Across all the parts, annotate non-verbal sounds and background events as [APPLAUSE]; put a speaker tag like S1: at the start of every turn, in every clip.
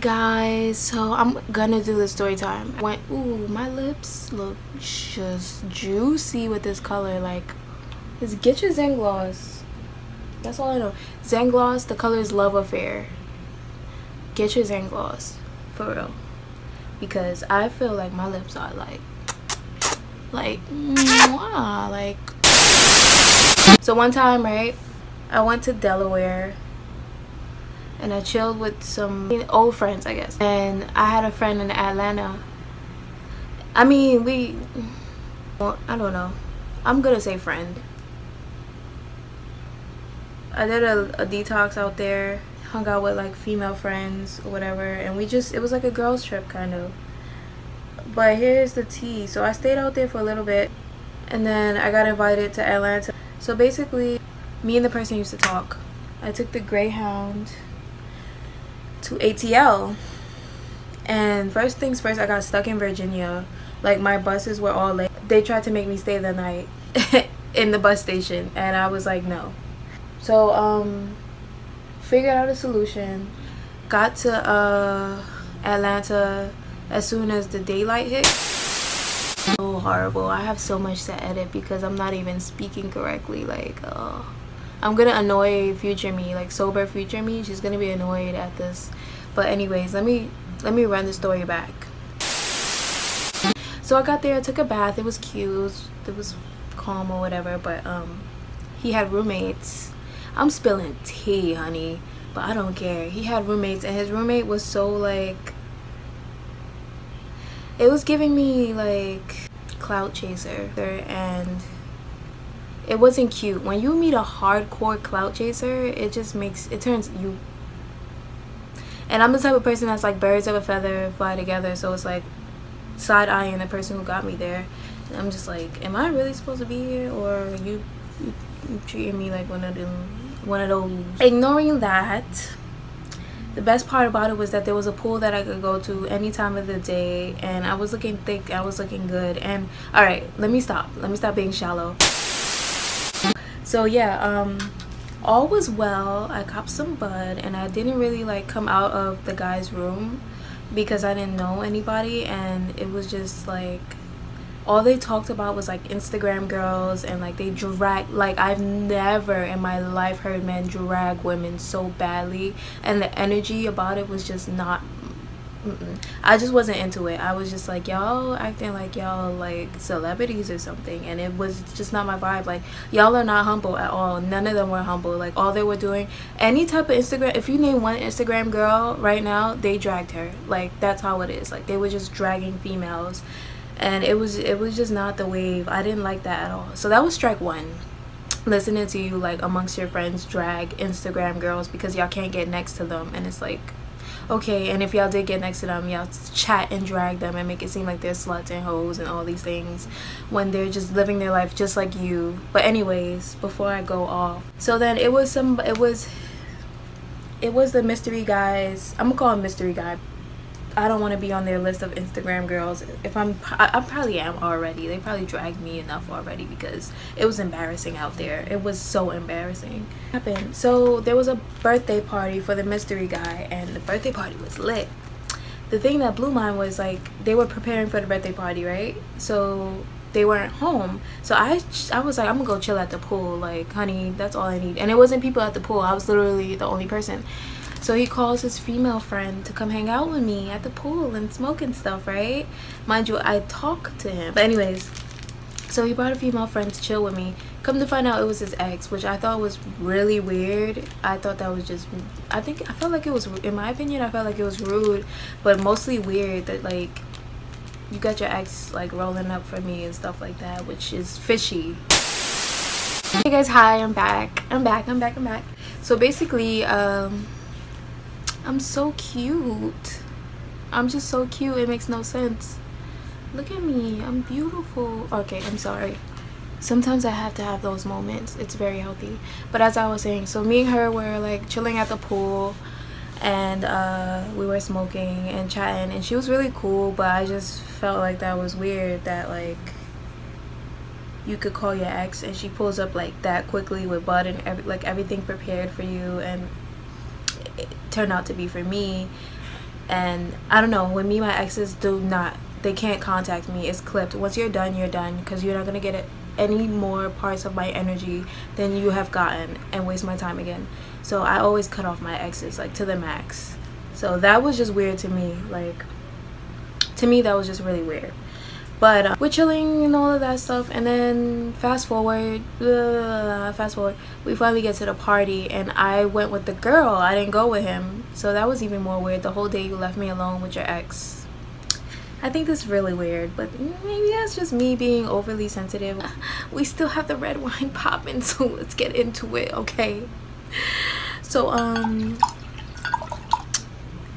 S1: guys so i'm gonna do the story time. Went ooh my lips look just juicy with this color like it's get your zen gloss. That's all i know. Zen gloss the color is love affair. Get your zen gloss for real. Because i feel like my lips are like [TSK] like mwah, like [TSK] so one time right i went to delaware and I chilled with some old friends, I guess. And I had a friend in Atlanta. I mean, we, well, I don't know. I'm gonna say friend. I did a, a detox out there, hung out with like female friends or whatever, and we just, it was like a girls trip kind of. But here's the tea. So I stayed out there for a little bit, and then I got invited to Atlanta. So basically, me and the person used to talk. I took the Greyhound to ATL. And first things first, I got stuck in Virginia. Like my buses were all late. They tried to make me stay the night [LAUGHS] in the bus station, and I was like, no. So um, figured out a solution. Got to uh, Atlanta as soon as the daylight hit. So horrible. I have so much to edit because I'm not even speaking correctly. Like, oh. I'm gonna annoy future me, like sober future me. She's gonna be annoyed at this. But anyways, let me let me run the story back. So I got there, I took a bath. It was cute. It was, calm or whatever. But um, he had roommates. I'm spilling tea, honey, but I don't care. He had roommates, and his roommate was so like. It was giving me like clout chaser and it wasn't cute. When you meet a hardcore clout chaser it just makes it turns you. And i'm the type of person that's like birds of a feather fly together so it's like side eyeing the person who got me there. And i'm just like am i really supposed to be here or you, you, you treating me like one of them one of those? Ignoring that the best part about it was that there was a pool that I could go to any time of the day and I was looking thick I was looking good and all right let me stop. Let me stop being shallow so yeah um all was well. I copped some bud and i didn't really like come out of the guy's room because i didn't know anybody and it was just like all they talked about was like instagram girls and like they drag like i've never in my life heard men drag women so badly and the energy about it was just not Mm -mm. I just wasn't into it. I was just like y'all acting like y'all like celebrities or something, and it was just not my vibe. Like y'all are not humble at all. None of them were humble. Like all they were doing, any type of Instagram. If you name one Instagram girl right now, they dragged her. Like that's how it is. Like they were just dragging females, and it was it was just not the wave. I didn't like that at all. So that was strike one listening to you like amongst your friends drag instagram girls because y'all can't get next to them and it's like okay and if y'all did get next to them y'all chat and drag them and make it seem like they're sluts and hoes and all these things when they're just living their life just like you. But anyways before i go off so then it was some it was it was the mystery guys. I'm gonna call him mystery guy I don't want to be on their list of Instagram girls. If I'm, I, I, probably am already. They probably dragged me enough already because it was embarrassing out there. It was so embarrassing. Happened. So there was a birthday party for the mystery guy, and the birthday party was lit. The thing that blew mine was like they were preparing for the birthday party, right? So they weren't home so i i was like i'm gonna go chill at the pool like honey that's all i need and it wasn't people at the pool i was literally the only person so he calls his female friend to come hang out with me at the pool and smoke and stuff, right? Mind you, I talk to him. But anyways, so he brought a female friend to chill with me. Come to find out it was his ex, which I thought was really weird. I thought that was just, I think, I felt like it was, in my opinion, I felt like it was rude, but mostly weird that like, you got your ex like rolling up for me and stuff like that, which is fishy. Hey guys, hi, I'm back. I'm back, I'm back, I'm back. So basically, um, I'm so cute. I'm just so cute. It makes no sense. Look at me. I'm beautiful. Okay, I'm sorry. Sometimes I have to have those moments. It's very healthy. But as I was saying, so me and her were like chilling at the pool and uh, we were smoking and chatting and she was really cool but I just felt like that was weird that like you could call your ex and she pulls up like that quickly with bud and every, like everything prepared for you and turned out to be for me. And I don't know when me my exes do not they can't contact me it's clipped. Once you're done you're done because you're not gonna get it any more parts of my energy than you have gotten and waste my time again. So I always cut off my exes like to the max. So that was just weird to me like to me that was just really weird but uh, we're chilling and all of that stuff. And then fast forward blah, fast forward. We finally get to the party and i went with the girl. I didn't go with him. So that was even more weird. The whole day you left me alone with your ex. I think that's really weird but maybe that's just me being overly sensitive. [LAUGHS] We still have the red wine popping [LAUGHS] so let's get into it okay? So um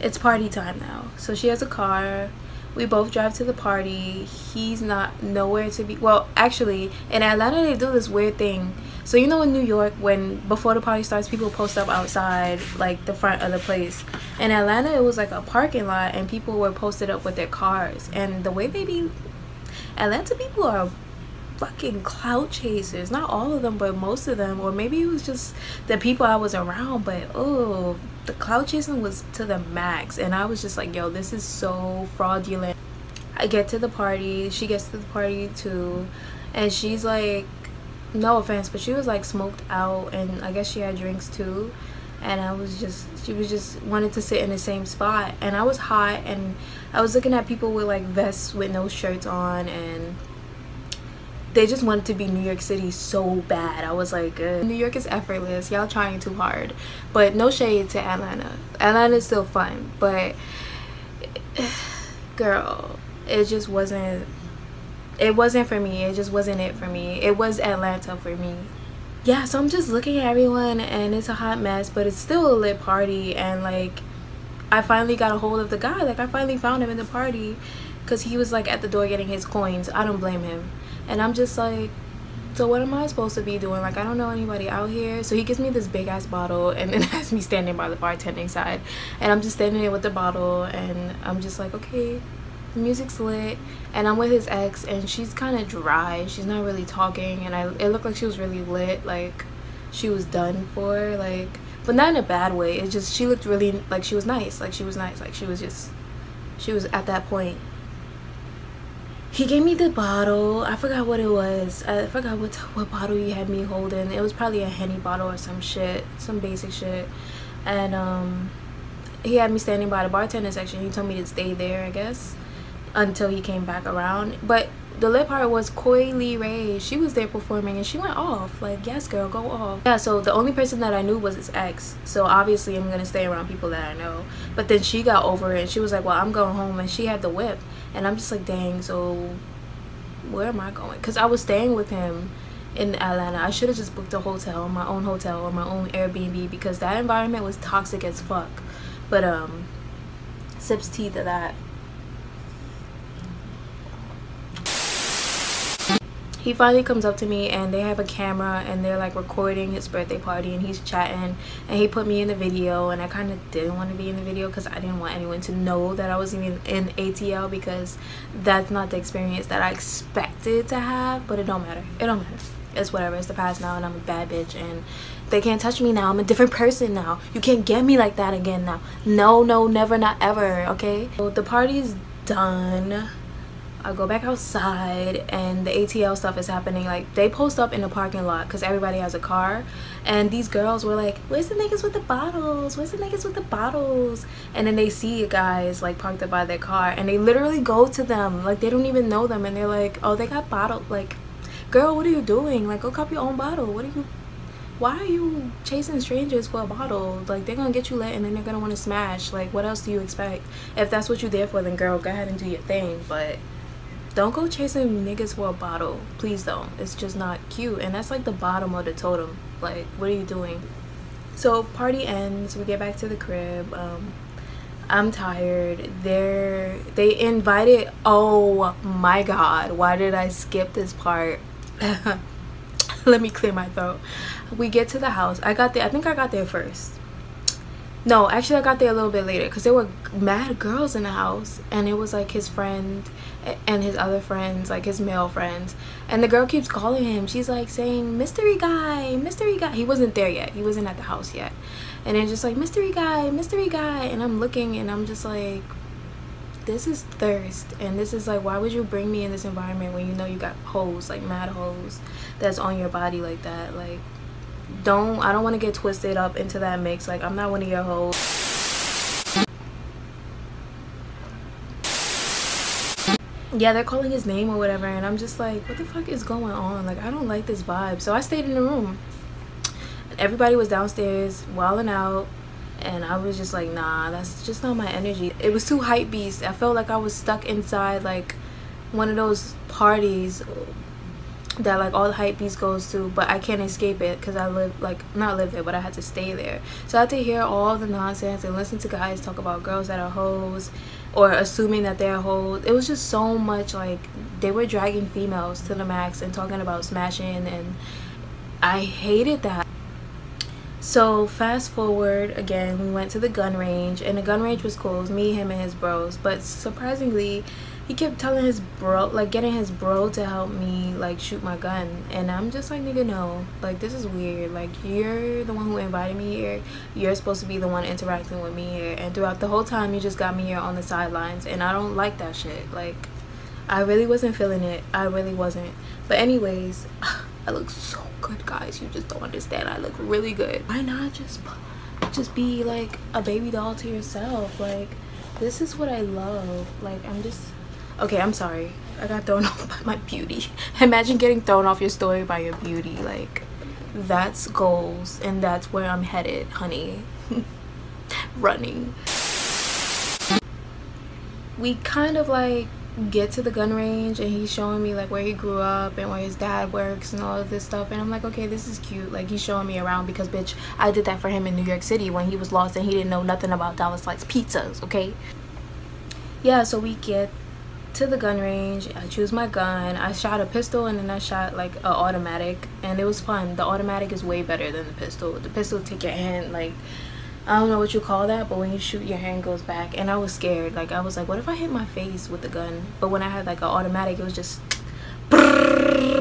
S1: it's party time now. So she has a car we both drive to the party. He's not nowhere to be well actually in atlanta they do this weird thing. So you know in new york when before the party starts people post up outside like the front of the place. In atlanta it was like a parking lot and people were posted up with their cars. And the way they be atlanta people are fucking clout chasers. Not all of them but most of them. Or maybe it was just the people i was around but oh the clout chasing was to the max and i was just like yo this is so fraudulent. I get to the party she gets to the party too and she's like no offense but she was like smoked out and i guess she had drinks too and i was just she was just wanted to sit in the same spot and i was hot and i was looking at people with like vests with no shirts on and they just wanted to be New York City so bad. I was like, uh, New York is effortless. Y'all trying too hard. But no shade to Atlanta. Atlanta is still fun, but [SIGHS] girl, it just wasn't it wasn't for me. It just wasn't it for me. It was Atlanta for me. Yeah, so I'm just looking at everyone and it's a hot mess, but it's still a lit party and like I finally got a hold of the guy. Like I finally found him in the party cuz he was like at the door getting his coins. I don't blame him and i'm just like so what am i supposed to be doing? Like i don't know anybody out here. So he gives me this big ass bottle and then [LAUGHS] has me standing by the bartending side. And i'm just standing there with the bottle and i'm just like okay the music's lit. And i'm with his ex and she's kind of dry. She's not really talking. And i it looked like she was really lit like she was done for like but not in a bad way. It's just she looked really like she was nice. Like she was nice. Like she was just she was at that point he gave me the bottle i forgot what it was i forgot what what bottle you had me holding it was probably a henny bottle or some shit some basic shit and um he had me standing by the bartender section he told me to stay there i guess until he came back around but the lip part was Coi Leray. She was there performing and she went off. Like, yes, girl, go off. Yeah, so the only person that I knew was his ex. So obviously I'm gonna stay around people that I know. But then she got over it and she was like, well, I'm going home. And she had the whip. And I'm just like, dang, so where am I going? Because I was staying with him in Atlanta. I should have just booked a hotel, my own hotel or my own Airbnb because that environment was toxic as fuck. But um sips tea to that. He finally comes up to me and they have a camera and they're like recording his birthday party and he's chatting. And he put me in the video and I kind of didn't want to be in the video because I didn't want anyone to know that I was even in ATL because that's not the experience that I expected to have but it don't matter. It don't matter. It's whatever. It's the past now and I'm a bad bitch and they can't touch me now. I'm a different person now. You can't get me like that again now. No no never not ever okay? So the party's done I go back outside and the ATL stuff is happening. Like they post up in the parking lot because everybody has a car. And these girls were like, where's the niggas with the bottles? Where's the niggas with the bottles? And then they see guys like parked up by their car and they literally go to them. Like they don't even know them and they're like, oh, they got bottle. Like, girl, what are you doing? Like, go cop your own bottle. What are you why are you chasing strangers for a bottle like they're gonna get you lit and then they're gonna want to smash like what else do you expect if that's what you're there for then girl go ahead and do your thing but don't go chasing niggas for a bottle. Please don't. It's just not cute. And that's like the bottom of the totem. Like what are you doing? So party ends. We get back to the crib. Um i'm tired. They're they invited oh my god why did i skip this part? [LAUGHS] Let me clear my throat. We get to the house. I got there i think i got there first no actually i got there a little bit later because there were mad girls in the house and it was like his friend and his other friends like his male friends and the girl keeps calling him. She's like saying mystery guy mystery guy. He wasn't there yet. He wasn't at the house yet. And it's just like mystery guy mystery guy. And i'm looking and i'm just like this is thirst and this is like why would you bring me in this environment when you know you got holes like mad holes that's on your body like that? Like don't i don't want to get twisted up into that mix like i'm not one of your hoes. Yeah they're calling his name or whatever and i'm just like what the fuck is going on? Like i don't like this vibe. So i stayed in the room. Everybody was downstairs wilding out and I was just like nah that's just not my energy. It was too hype beast I felt like I was stuck inside like one of those parties that like all the hype beast goes to but I can't escape it because I live like not live there but I had to stay there. So I had to hear all the nonsense and listen to guys talk about girls that are hoes or assuming that they're hoes. It was just so much like they were dragging females to the max and talking about smashing and I hated that. So fast forward again we went to the gun range and the gun range was cool. It was me him and his bros. But surprisingly he kept telling his bro like getting his bro to help me like shoot my gun. And i'm just like nigga no. Like this is weird. Like you're the one who invited me here. You're supposed to be the one interacting with me here. And throughout the whole time you just got me here on the sidelines. And i don't like that shit. Like i really wasn't feeling it. I really wasn't. But anyways [SIGHS] i look so good guys. You just don't understand. I look really good. Why not just just be like a baby doll to yourself? Like this is what i love. Like i'm just okay i'm sorry. I got thrown [LAUGHS] off by my beauty. Imagine getting thrown off your story by your beauty. Like that's goals and that's where i'm headed honey. [LAUGHS] Running. We kind of like get to the gun range and he's showing me like where he grew up and where his dad works and all of this stuff and I'm like okay this is cute. Like he's showing me around because bitch I did that for him in New York City when he was lost and he didn't know nothing about Dollar Slice pizzas okay? Yeah so we get to the gun range I choose my gun I shot a pistol and then I shot like an automatic and it was fun the automatic is way better than the pistol the pistol take your hand like I don't know what you call that, but when you shoot, your hand goes back. And I was scared. Like, I was like, what if I hit my face with the gun? But when I had like an automatic, it was just [TSK]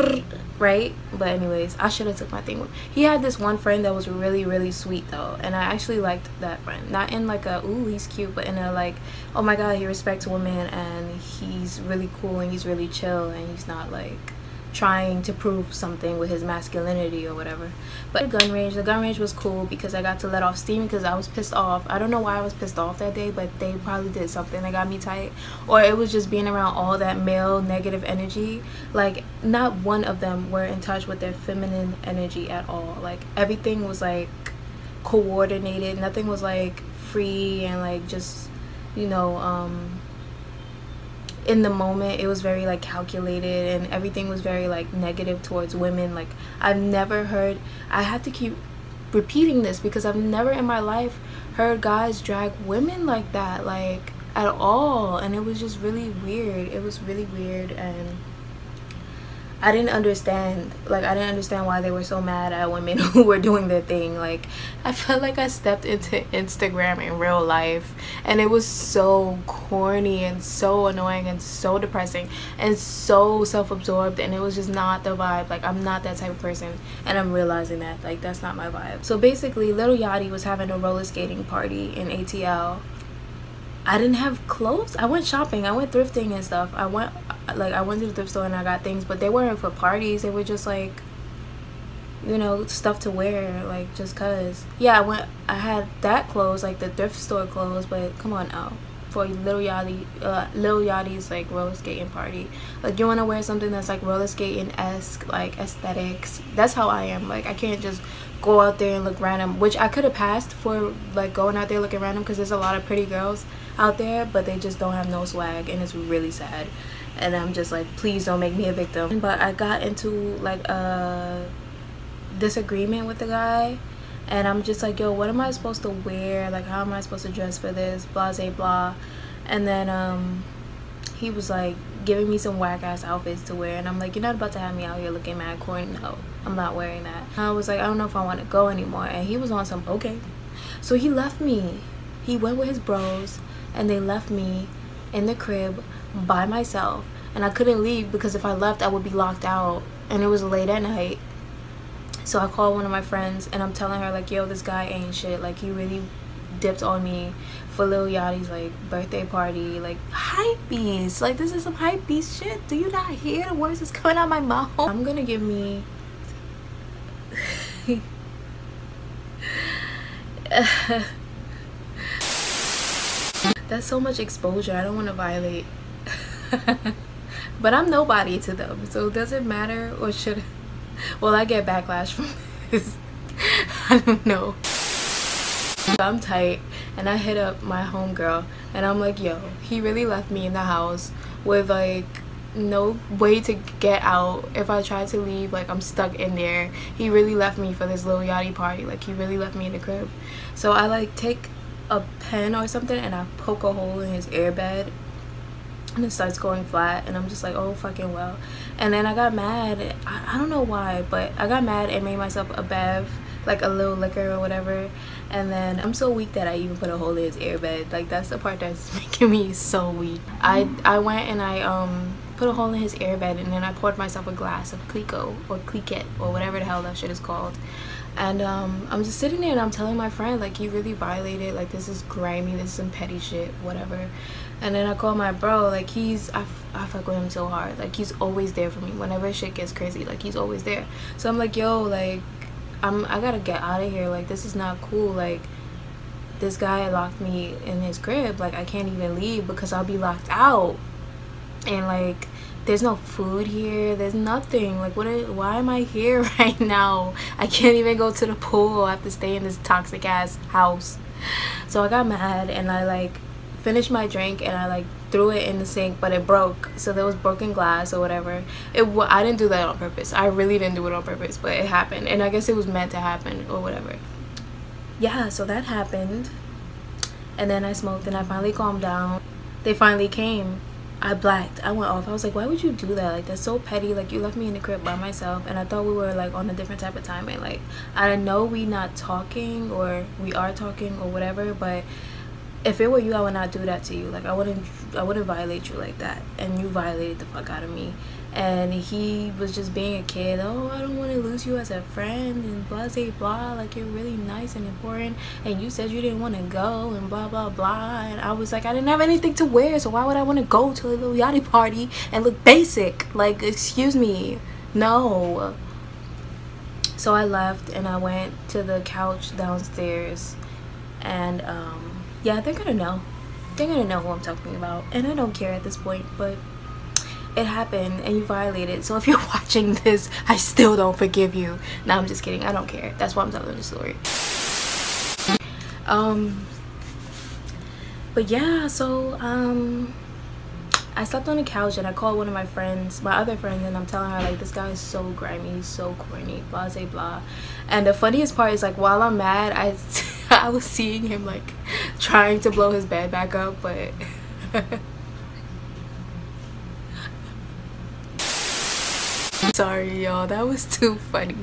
S1: right? But anyways i should have took my thing he had this one friend that was really really sweet though and i actually liked that friend. Not in like a ooh he's cute but in a like oh my god he respects women and he's really cool and he's really chill and he's not like trying to prove something with his masculinity or whatever. But the gun range the gun range was cool because i got to let off steam because i was pissed off. I don't know why i was pissed off that day but they probably did something that got me tight. Or it was just being around all that male negative energy. Like not one of them were in touch with their feminine energy at all. Like everything was like coordinated. Nothing was like free and like just you know um in the moment it was very like calculated and everything was very like negative towards women. Like i've never heard i have to keep repeating this because i've never in my life heard guys drag women like that like at all. And it was just really weird. It was really weird and I didn't understand like I didn't understand why they were so mad at women [LAUGHS] who were doing their thing like I felt like I stepped into Instagram in real life and it was so corny and so annoying and so depressing and so self-absorbed and it was just not the vibe like I'm not that type of person and I'm realizing that like that's not my vibe. So basically Lil Yachty was having a roller skating party in ATL I didn't have clothes. I went shopping. I went thrifting and stuff. I went like I went to the thrift store and I got things, but they weren't for parties. They were just like you know stuff to wear like just cuz. Yeah, I went I had that clothes like the thrift store clothes, but come on now. For Lil Yachty, uh, Lil Yachty's like roller skating party, like you want to wear something that's like roller skating esque, like aesthetics. That's how I am. Like I can't just go out there and look random, which I could have passed for like going out there looking random because there's a lot of pretty girls out there but they just don't have no swag and it's really sad. And i'm just like please don't make me a victim. But i got into like a disagreement with the guy and i'm just like yo what am i supposed to wear? Like how am i supposed to dress for this? Blah blah blah. And then um he was like giving me some whack ass outfits to wear and i'm like you're not about to have me out here looking mad corny. No i'm not wearing that. I was like i don't know if i want to go anymore. And he was on some okay. So he left me. He went with his bros and they left me in the crib by myself. And I couldn't leave because if I left, I would be locked out. And it was late at night. So I called one of my friends and I'm telling her like, yo, this guy ain't shit. Like he really dipped on me for Lil Yachty's like birthday party. Like hype beast. Like this is some hype beast shit. Do you not hear the words that's coming out my mouth? [LAUGHS] I'm gonna give me [LAUGHS] That's so much exposure. I don't want to violate. [LAUGHS] but I'm nobody to them. So does it matter or should [LAUGHS] Will I get backlash from [LAUGHS] this? I don't know. I'm tight and I hit up my homegirl and I'm like, yo, he really left me in the house with like no way to get out if i try to leave like i'm stuck in there he really left me for this Lil Yachty party like he really left me in the crib so i like take a pen or something and i poke a hole in his airbed and it starts going flat and i'm just like oh fucking well. And then i got mad I, I don't know why but i got mad and made myself a bev like a little liquor or whatever. And then i'm so weak that i even put a hole in his airbed. Like that's the part that's [LAUGHS] making me so weak. I i went and i um put a hole in his airbed and then I poured myself a glass of Clicquot or Cliquette or whatever the hell that shit is called. And um, I'm just sitting there and I'm telling my friend like he really violated like this is grimy, this is some petty shit, whatever. And then I call my bro like he's I, I fuck with him so hard. Like he's always there for me. Whenever shit gets crazy like he's always there. So I'm like yo like I'm I gotta get out of here. Like this is not cool. Like this guy locked me in his crib. Like I can't even leave because I'll be locked out. And like there's no food here there's nothing. Like what is, why am i here [LAUGHS] right now? I can't even go to the pool. I have to stay in this toxic ass house. So i got mad and i like finished my drink and i like threw it in the sink but it broke. So there was broken glass or whatever. It i didn't do that on purpose. I really didn't do it on purpose but it happened. And i guess it was meant to happen or whatever. Yeah so that happened. And then i smoked and i finally calmed down. They finally came I blacked. I went off. I was like, why would you do that? Like, that's so petty. Like, you left me in the crib by myself. And I thought we were, like, on a different type of time. And, like, I know we not talking or we are talking or whatever. But if it were you, I would not do that to you. Like, I wouldn't, I wouldn't violate you like that. And you violated the fuck out of me. And he was just being a kid. Oh i don't want to lose you as a friend and blah blah blah. Like you're really nice and important. And you said you didn't want to go and blah blah blah. And i was like i didn't have anything to wear so why would i want to go to a Lil Yachty party and look basic? Like excuse me. No. So i left and i went to the couch downstairs and um yeah they're gonna know. They're gonna know who i'm talking about and i don't care at this point but it happened and you violated so if you're [LAUGHS] watching this i still don't forgive you. No i'm just kidding. I don't care. That's why i'm telling the story. Um but yeah so um I slept on the couch and I called one of my friends, my other friend, and I'm telling her like this guy is so grimy, so corny, blah blah blah. And the funniest part is like while I'm mad, I [LAUGHS] [LAUGHS] I was seeing him like trying to blow his bed back up, but [LAUGHS] sorry y'all. That was too funny.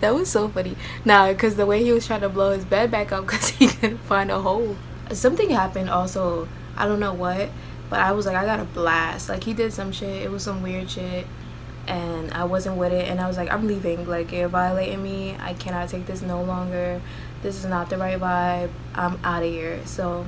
S1: That was so funny. Nah because the way he was trying to blow his bed back up because [LAUGHS] he couldn't find a hole. Something happened also. I don't know what but i was like i got a blast. Like he did some shit. It was some weird shit and i wasn't with it and i was like i'm leaving. Like you're violating me. I cannot take this no longer this is not the right vibe i'm out of here. So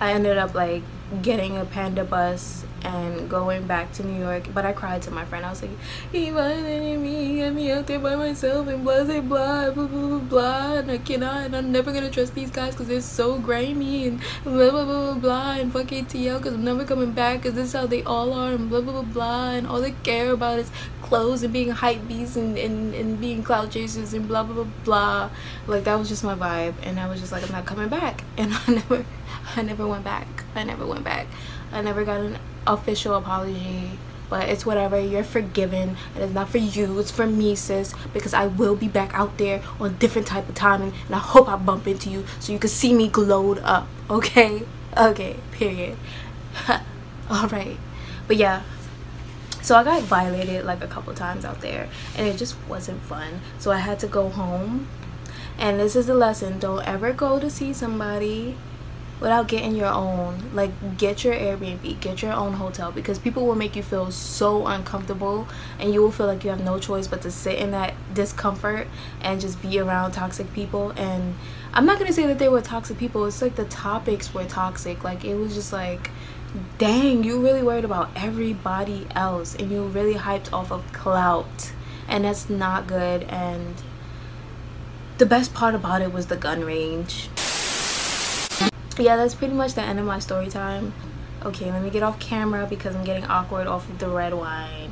S1: i ended up like getting a panda bus and going back to New York. But I cried to my friend. I was like, he violated me, he had me out there by myself and blah, blah, blah, blah, blah, blah. And I cannot, and I'm never gonna trust these guys because they're so grimy and blah, blah, blah, blah, blah. And fuck ATL because I'm never coming back because this is how they all are and blah, blah, blah, blah. And all they care about is clothes and being hype beasts and, and, and being clout chasers and blah, blah, blah, blah. Like, that was just my vibe. And I was just like, I'm not coming back. And I never, I never went back. I never went back. I never got an official apology but it's whatever. You're forgiven. And it's not for you. It's for me sis because i will be back out there on different type of timing and i hope i bump into you so you can see me glowed up [LAUGHS] okay? Okay period. [LAUGHS] All right. But yeah. So i got violated like a couple times out there and it just wasn't fun. So i had to go home. And this is the lesson. Don't ever go to see somebody without getting your own. Like get your Airbnb, get your own hotel because people will make you feel so uncomfortable and you will feel like you have no choice but to sit in that discomfort and just be around toxic people and I'm not to say that they were toxic people. It's like the topics were toxic. Like it was just like dang, you really worried about everybody else and you really hyped off of clout and that's not good and the best part about it was the gun range yeah that's pretty much the end of my story time. Okay let me get off camera because i'm getting awkward off of the red wine